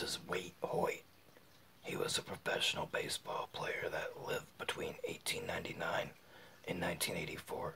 this is Wade Hoyt. He was a professional baseball player that lived between 1899 and 1984.